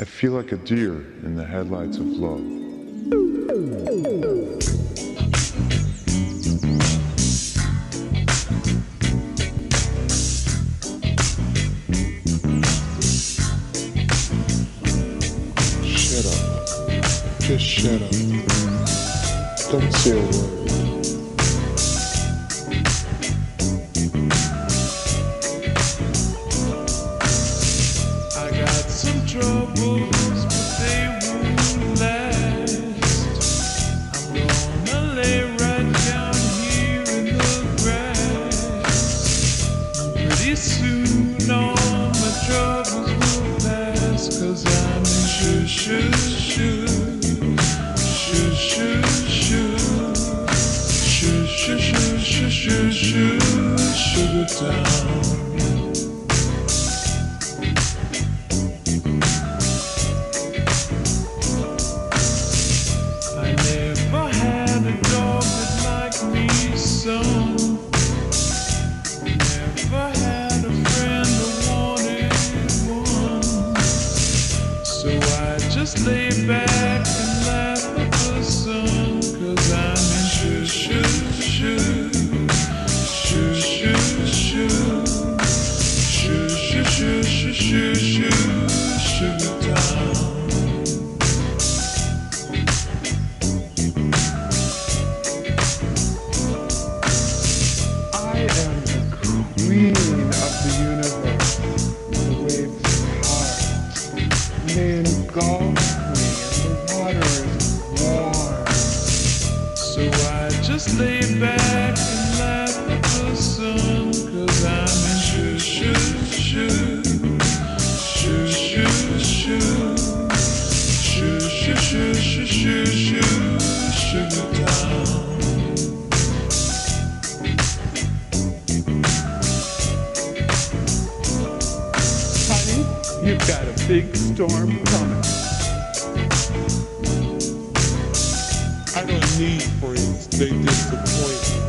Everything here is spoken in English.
I feel like a deer in the headlights of love. Shut up. Just shut up. Don't say a word. But they won't last. I'm gonna lay right down here in the grass. Pretty soon all my troubles will I'm in shoo shoo shoo. Shoo shoo shoo. Shoo shoo shoo shoo shoo shoo. Town. I So I just lay back big storm coming. I don't need friends, they disappoint me.